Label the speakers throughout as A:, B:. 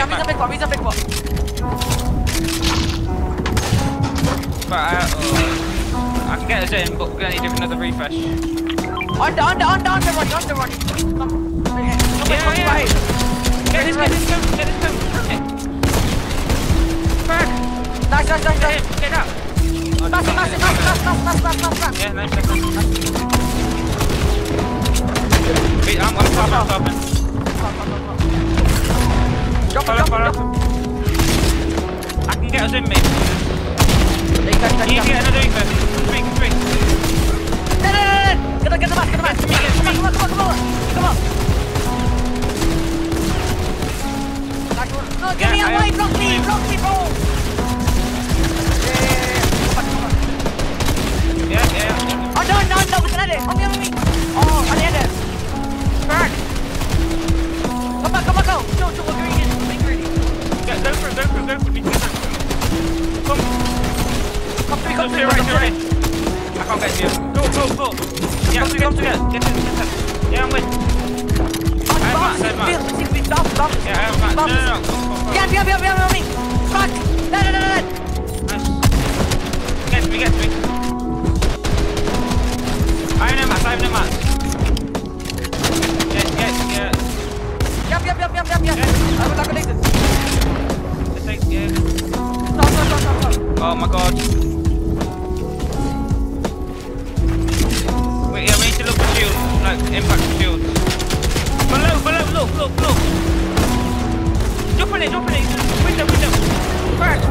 A: I'm
B: back.
A: one, he's a one.
B: But, uh, oh, I can get us in, but we're gonna need another refresh.
A: Under, under, under, under, Ronnie, under, Ronnie. Come. Come
B: Yeah, yeah. Get this, get this home, get this home. Back.
A: Nice, nice, nice, nice.
B: get out.
A: Pass it, pass it, pass it, pass it, pass it, pass it, pass it, pass it.
B: Yeah, nice, nice, nice. Wait, I'm, I'm stopping, I'm stopping.
A: Drop it,
B: Follow,
A: drop it,
B: follow. I can get us in, mate.
A: You go, there
B: You can get another refresh. Three, three.
A: No, no, no, no. Get the, get the back, get the back. Come on, come on, come on, come on. Come on. Nice one. No, get
B: Yeah,
A: me
B: I
A: away,
B: am.
A: block me, block me, bro.
B: Get
A: to
B: you. Go, go, go. Yeah,
A: Come to come to
B: get, in, get in. Yeah, I'm with.
A: Oh,
B: I have
A: bounce,
B: Matt, I have Matt.
A: feel- feel me, bounce, bounce.
B: Yeah, I have Matt. No, no, no. Go, go, go.
A: Behind, behind, behind, behind, me. Back. No, no, no, no.
B: Nice. Get me, get me. I have no mats, I have no mats.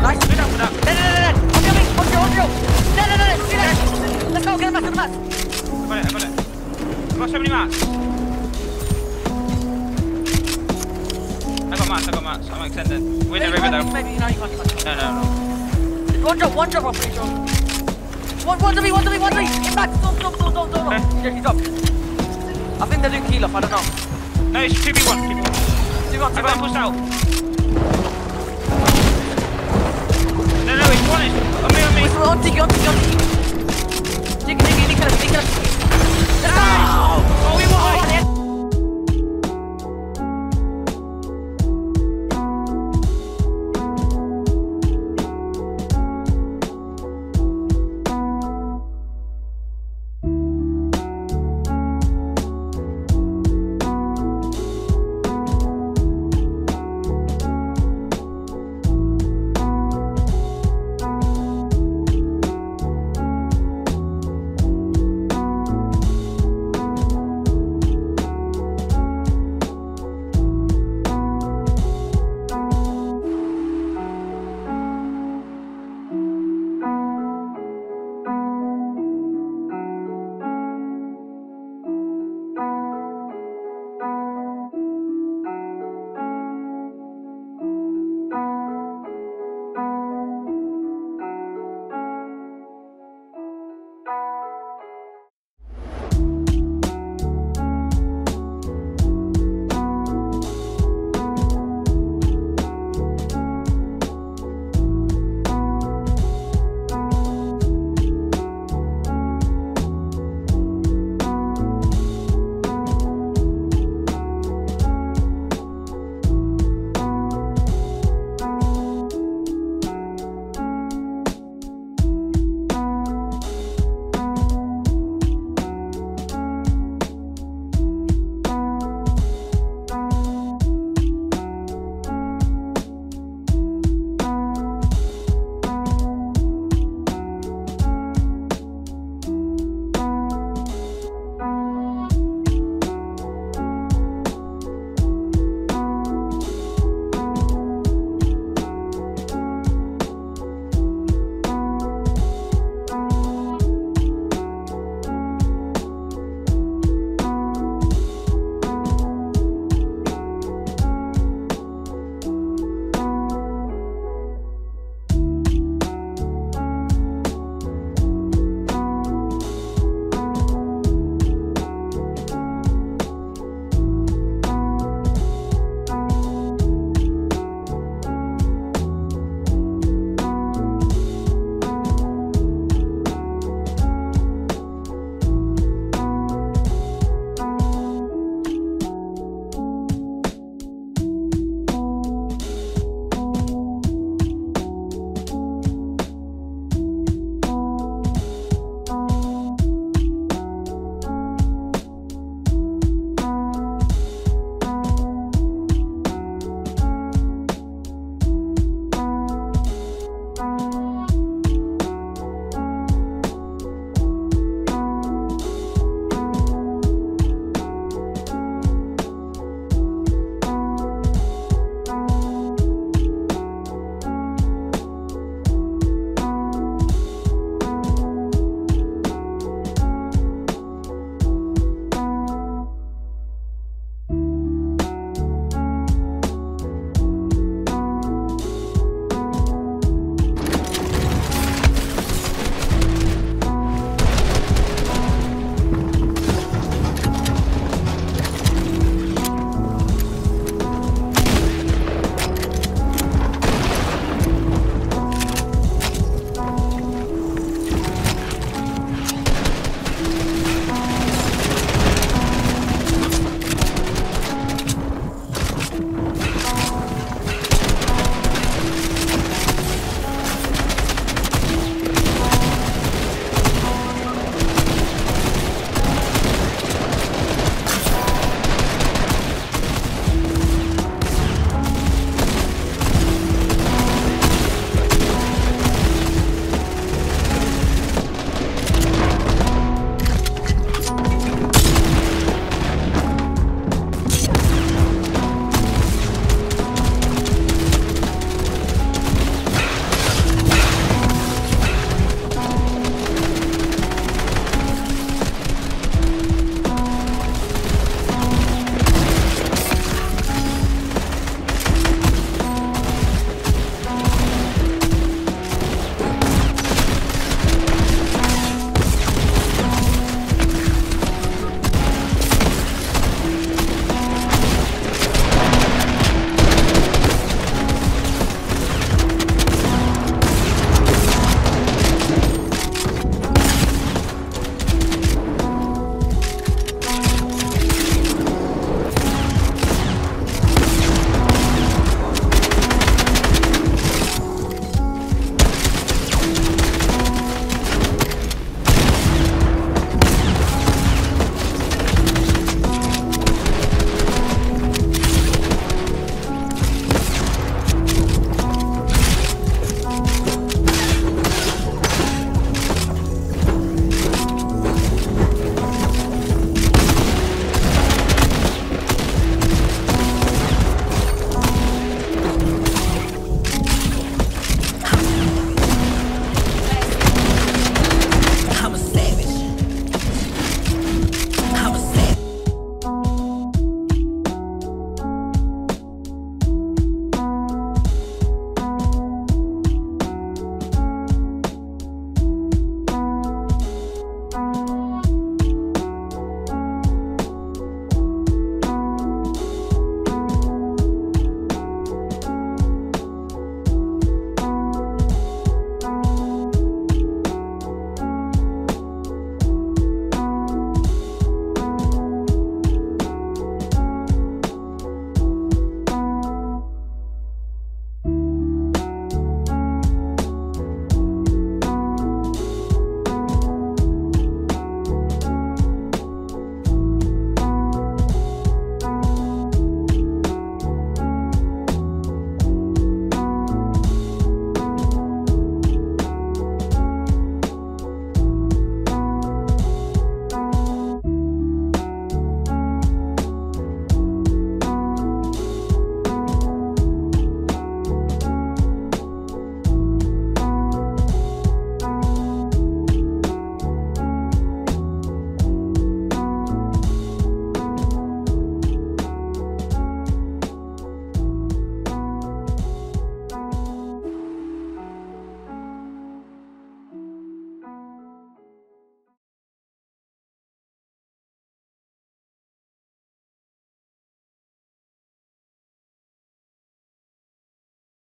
A: Nice.
B: Window for that.
A: No, no, no, no, no. On your wing, on your, on your. No, no. See that? Let's go, get him back, get him back.
B: I got it, I got it. I got so many mats. I got mats, I got mats. I'm extended. We're in the river though.
A: Maybe, no, you can't, you can't.
B: No, no, no.
A: One drop, one drop, I'm pretty sure. One, one to me, one to me, one to me. Get back. Stop, stop, stop, stop, stop.
B: Okay.
A: He's up. I think they're doing kill off, I don't know.
B: No, it's 2v1. 2v1.
A: Two on,
B: I
A: two
B: got
A: on.
B: pushed out. One. It's on me, on me.